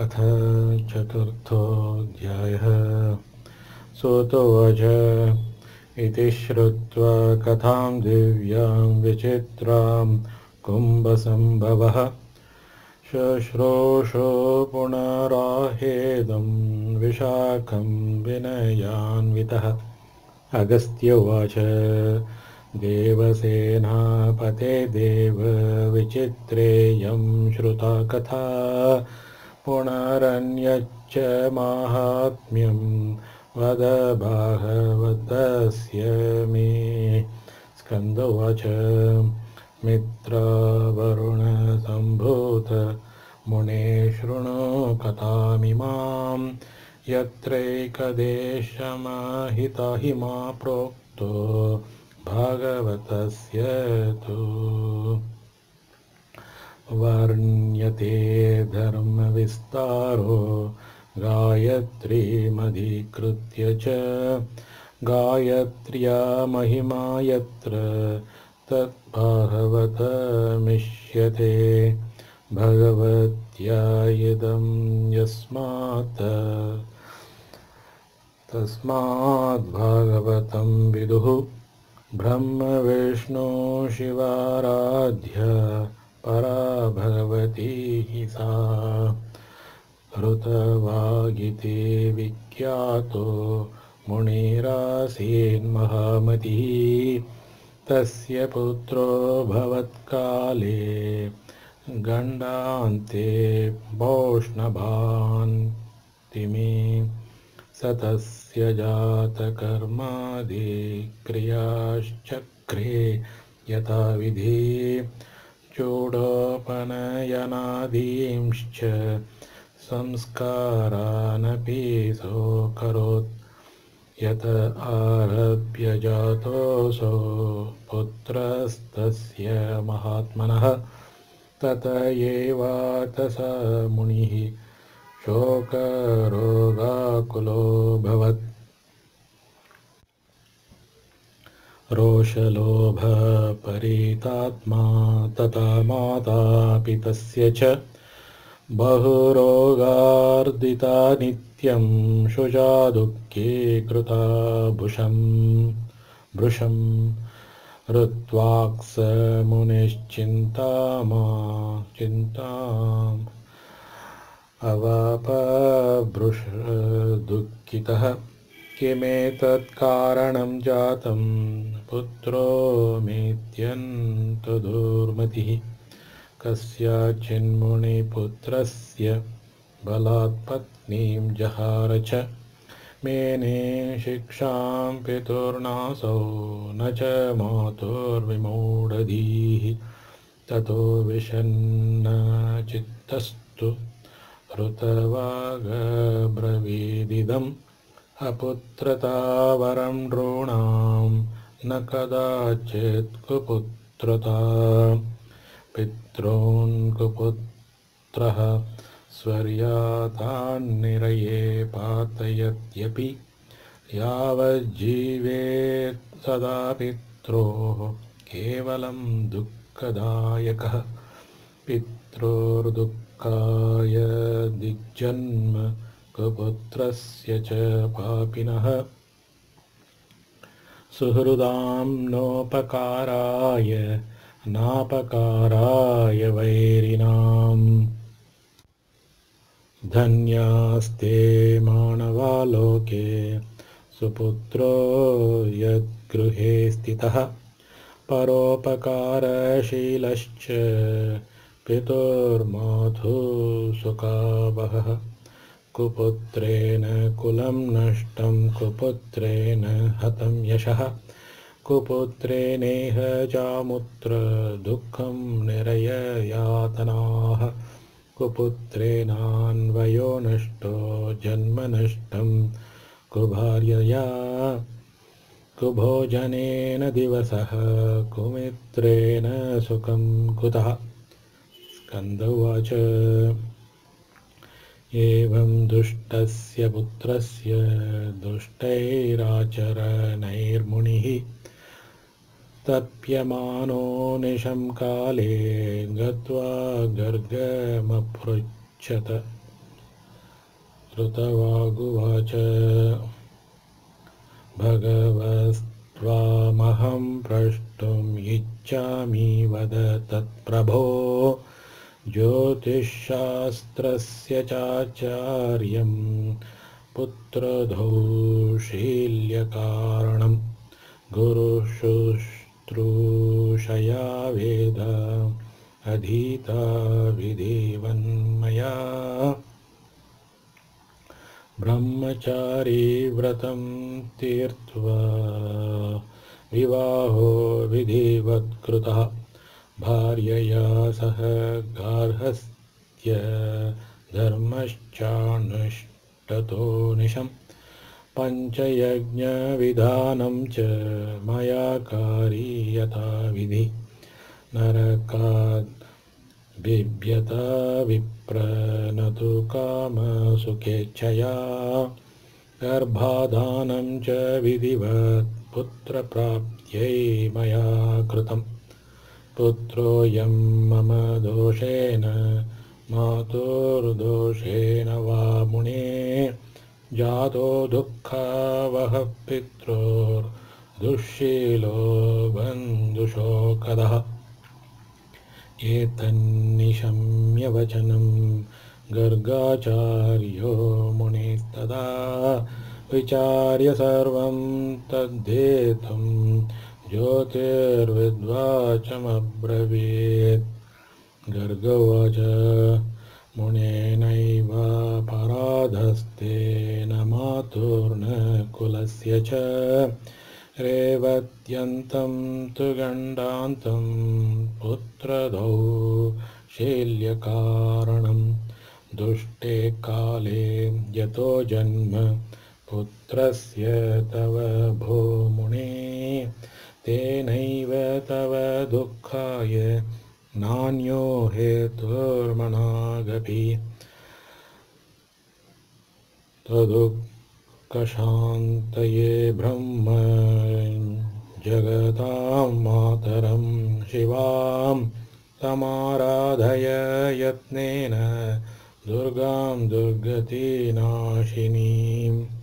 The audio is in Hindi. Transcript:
अथ चतुर्थोऽध्यायः। सोतोवाच इति श्रुत्वा कथां दिव्यां विचित्रां कुम्भसम्भवः। शुश्रूषो पुनराहेदं विशाखं विनयान्वितः। अगस्त्य उवाच। देवसेनापते देव विचित्रेयं श्रुता कथा पुनरन्यच्च माहात्म्यं वद भागवतस्य मे। स्कन्द उवाच। मित्रवरुणसम्भूत मुने शृणु कथामिमां यत्रैकदेशमहिता हि मा प्रोक्तो भागवतस्य तु वर्ण्यते धर्मविस्तारो गायत्रीमधिकृत्य च। गायत्र्या महिमा यत्र तद्भागवतमिष्यते भगवत्या इदं यस्मात् तस्माद्भागवतं विदुः ब्रह्मविष्णु शिवाराध्य। परा भगवती हि सा ऋतवागिते विख्यातो मुनिरासीन्महामतिः। तस्य पुत्रो भवत्काले गण्डान्ते भौष्णभान्तिमे। स तस्य जातकर्मादिक्रियाश्चक्रे यथाविधि। चूडोपनयनादींश्च संस्कारानपि सोऽकरोत्। यत आरभ्य जातोऽसौ पुत्रस्तस्य महात्मनः। तत एवातस मुनिः शोकरोगाकुलोऽभवत् रोषलोभपरीतात्मा तथा मातापि तस्य च बहुरोगार्दिता नित्यं शुजा दुःखे कृता भुषं, भृशं ऋत्वाक्स मुनिश्चिन्तामा चिन्ताम् अवापभृश दुःखितः किमेतत्कारणं जातं पुत्रो मेत्यन्तदुर्मतिः कस्याचिन्मुनिपुत्रस्य बलात् पत्नीं जहार च। मेने शिक्षां पितुर्नासौ न च मातुर्विमूढधीः। ततो विषन्नचित्तस्तु ऋतवागब्रवीदिदम् अपुत्रता वरं नॄणां न कदाचित् कुपुत्रता। पितॄन् कुपुत्रः स्वर्यातान्निरये पातयत्यपि सदा पित्रोः केवलं दुःखदायकः। पित्रोर्दुःखाय दिग्जन्म कुपुत्रस्य च पापिनः। सुहृदां नोपकाराय वैरिणाम्। धन्यास्ते मानवालोके सुपुत्रो यद्गृहे स्थितः। परोपकारशीलश्च पितुर्मातुः सुखावहः कुपुत्रेण कुलं नष्टं, कुपुत्रेण हतं यशः। कुपुत्रेणेह चामुत्र दुःखं निरययातनाः। कुपुत्रेणान्वयो नष्टो जन्म नष्टं कुभार्यया कुभोजनेन दिवसः, कुमित्रेण सुखं कुतः? स्कन्द उवाच। एवं दुष्टस्य पुत्रस्य दुष्टैराचरणैर्मुनिः तप्यमानो निशं काले गत्वा गर्गमपृच्छत। श्रुतवागुवाच भगवस्त्वामहं प्रष्टुम् इच्छामि वद तत्प्रभो। ज्योतिषशास्त्रस्य चाचार्यं पुत्रधौशील्यकारणं गुरुशुश्रूषया वेद अधीता विधिवन्मया ब्रह्मचारी व्रतं तीर्त्वा विवाहो विधिवत्कृतः। भार्यया सह गार्हस्थ्य धर्मश्चानुष्टतो निशम्। पञ्चयज्ञविधानं च मया कारीयता विधि। नरकाद् बिभ्यता विप्र न तु कामसुखेच्छया गर्भाधानं च विधिवत् पुत्रप्राप्त्यै मया कृतम्। पुत्रोऽयं मम दोषेण मातुर्दोषेण वा मुने। जातो दुःखावः पित्रोर्दुःशीलो बन्धुशोकदः। एतन्निशम्य वचनं गर्गाचार्यो मुनिस्तदा विचार्य सर्वं तद्धेतुं ज्योतिर्विद्वाचमब्रवीत्। गर्गोवाच मुनेनैव पराधस्तेन मातुर्न कुलस्य च। रेवत्यन्तं तु गण्डान्तं पुत्रधौ शैल्यकारणं। दुष्टे काले यतो जन्म पुत्रस्य तव भो मुने तेनैव तव दुःखाय नान्यो हेतुर्मनागपि तदुःखशान्तये ब्रह्म जगतां मातरं शिवां समाराधय यत्नेन दुर्गां दुर्गतिनाशिनीम्।